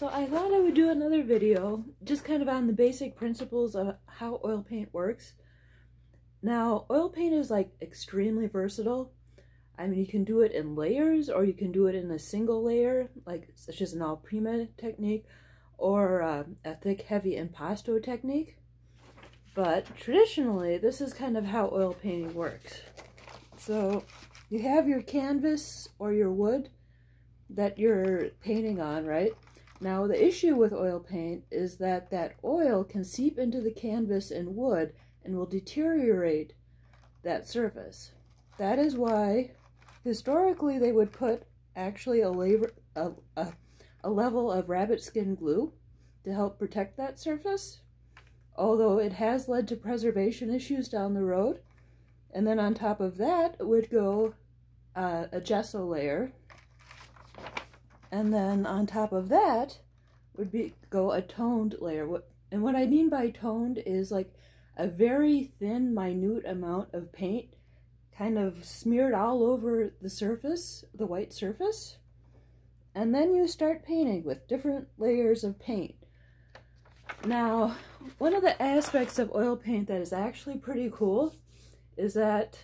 So I thought I would do another video just kind of on the basic principles of how oil paint works. Now, oil paint is like extremely versatile. I mean, you can do it in layers or you can do it in a single layer, like such as an al prima technique or uh, a thick, heavy impasto technique. But traditionally, this is kind of how oil painting works. So you have your canvas or your wood that you're painting on, right? Now the issue with oil paint is that that oil can seep into the canvas and wood and will deteriorate that surface. That is why historically they would put actually a, labor, a, a, a level of rabbit skin glue to help protect that surface, although it has led to preservation issues down the road. And then on top of that would go uh, a gesso layer and then on top of that would be go a toned layer. What and what I mean by toned is like a very thin, minute amount of paint kind of smeared all over the surface, the white surface. And then you start painting with different layers of paint. Now, one of the aspects of oil paint that is actually pretty cool is that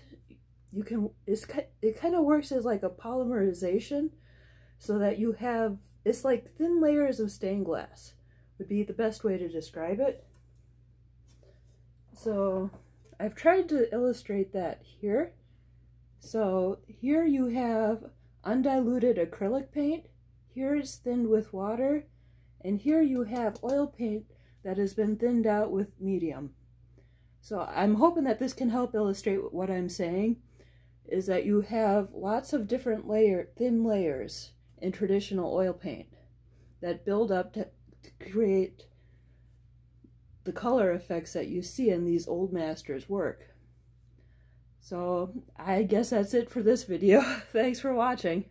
you can, it's, it kind of works as like a polymerization so that you have, it's like thin layers of stained glass would be the best way to describe it. So I've tried to illustrate that here. So here you have undiluted acrylic paint, here it's thinned with water, and here you have oil paint that has been thinned out with medium. So I'm hoping that this can help illustrate what I'm saying, is that you have lots of different layer, thin layers in traditional oil paint that build up to, to create the color effects that you see in these old masters' work. So I guess that's it for this video. Thanks for watching.